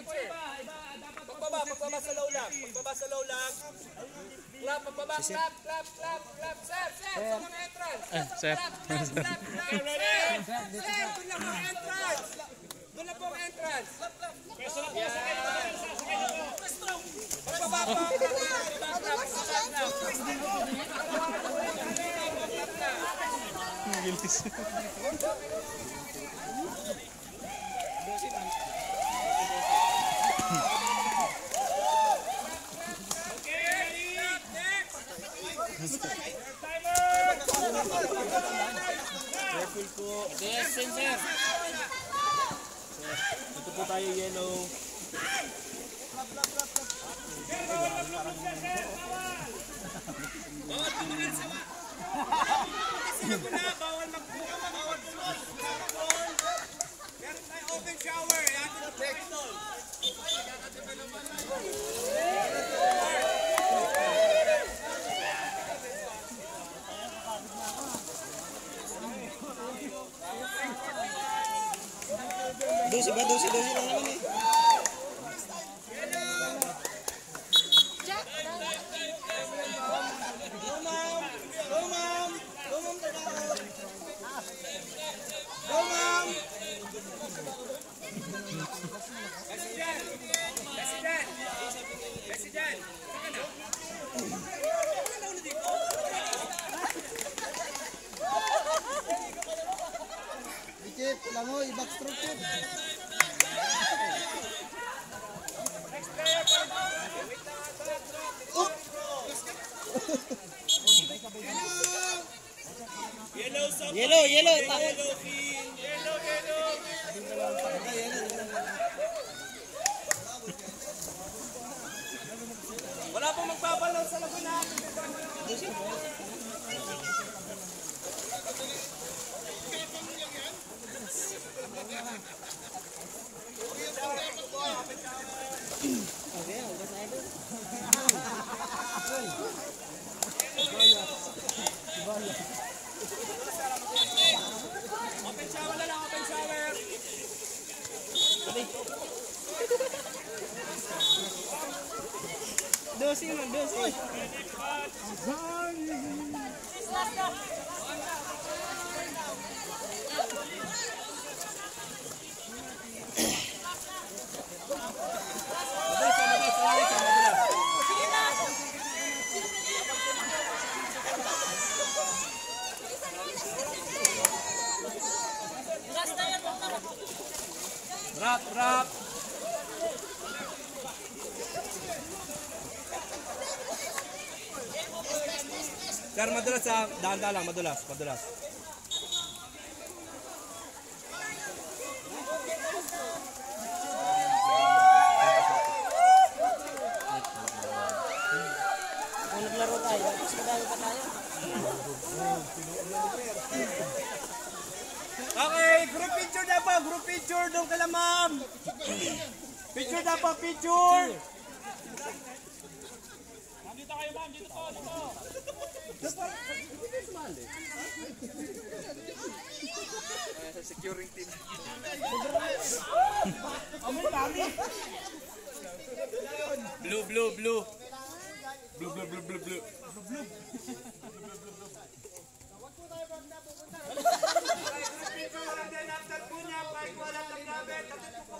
Pagbaba, pagbaba sa low lang. Pagbaba sa low lang. Clap, pagbaba, clap, clap, clap, clap. Sir, sir, sa mga entrance. Ah, sir. Clap, clap, clap, clap. Sir, doon lang ang entrance. Doon lang po ang entrance. Yan. Pagbaba pa. Clap, clap, clap, clap. Yes, sensor. Ito po tayo yellow. Sino na, bawal magbuka, bawal pulos. Meron tayong open shower. Yan yung 东西，东西，东 du 西 Dikit, alam mo, i-backstroke yun. Yellow, yellow. ta- Wala pong magbabalaw sa Laguna. Dosi dosi. Rap, rap. Sir, madulas sa dahan lang, madulas, madulas. Okay, group picture na po, group picture doon kala ma'am. Picture na po, picture. Blue, blue, blue. Blue, blue, blue, blue, blue. After po niya, kahit wala ng gamit, nandito po kayo open